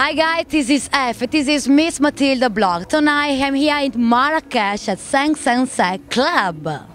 Hi guys, this is F. This is Miss Matilda Blog. Tonight I'm here in Marrakesh at Sang Sang Club.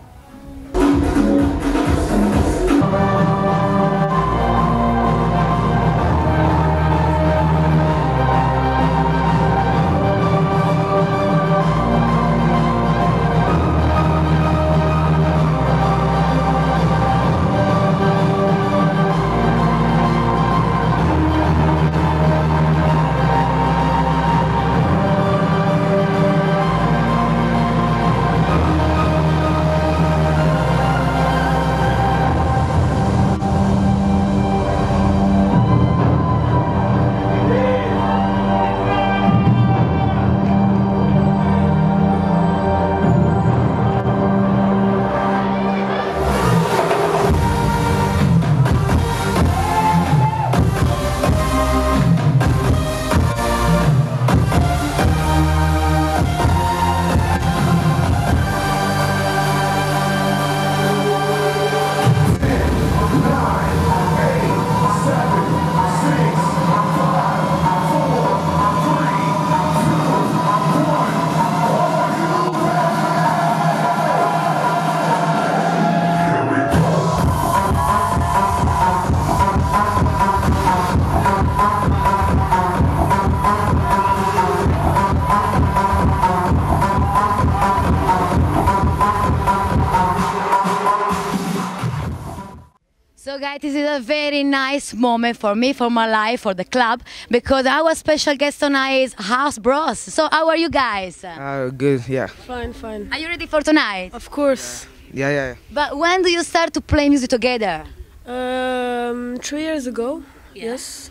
So guys, this is a very nice moment for me, for my life, for the club, because our special guest tonight is House Bros. So how are you guys? Uh, good, yeah. Fine, fine. Are you ready for tonight? Of course. Yeah, yeah. yeah. But when do you start to play music together? Um, three years ago. Yes.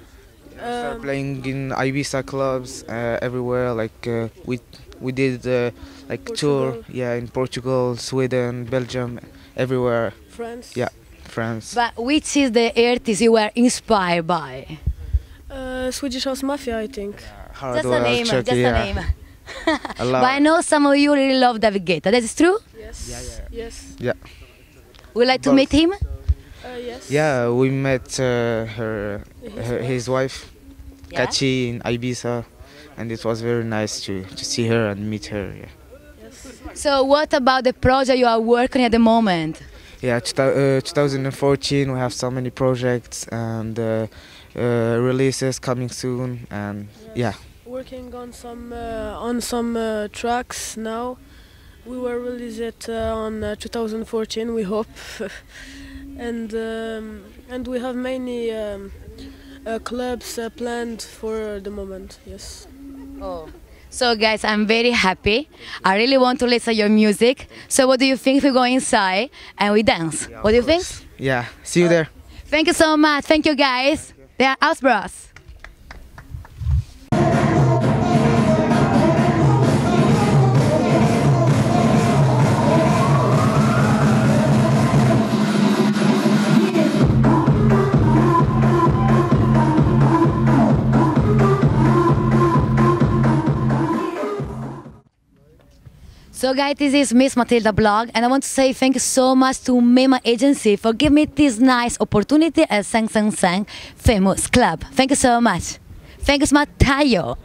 Start Um, playing in Ibiza clubs uh, everywhere. Like uh, we we did uh, like tour, yeah, in Portugal, Sweden, Belgium, everywhere. France. Yeah, France. But which is the artist you were inspired by? Uh, Swedish House Mafia, I think. Hard Just a name, Chucky, just yeah. a name. A lot. But I know some of you really love David Guetta. That is true? Yes. Yeah, yeah. Yes. Yeah, Would like to meet him? Uh, yes. yeah. We met uh, her, her, his wife, Yeah. Cathy, in Ibiza, and it was very nice to to see her and meet her. Yeah. Yes. So what about the project you are working at the moment? Yeah, uh, 2014 we have so many projects and uh, uh, releases coming soon and yeah. Working on some uh, on some uh, tracks now. We will release it uh, on uh, 2014. We hope, and um, and we have many um, uh, clubs uh, planned for the moment. Yes. Oh. So guys, I'm very happy. I really want to listen your music. So what do you think if we go inside and we dance? what do you think? Yeah, see you there. Thank you so much. Thank you guys. They are House Bros. So guys, this is Miss Matilda Blog and I want to say thank you so much to Mema Agency for giving me this nice opportunity at Cinq Cinq Cinq Famous Club. Thank you so much. Thank you so much, Tayo.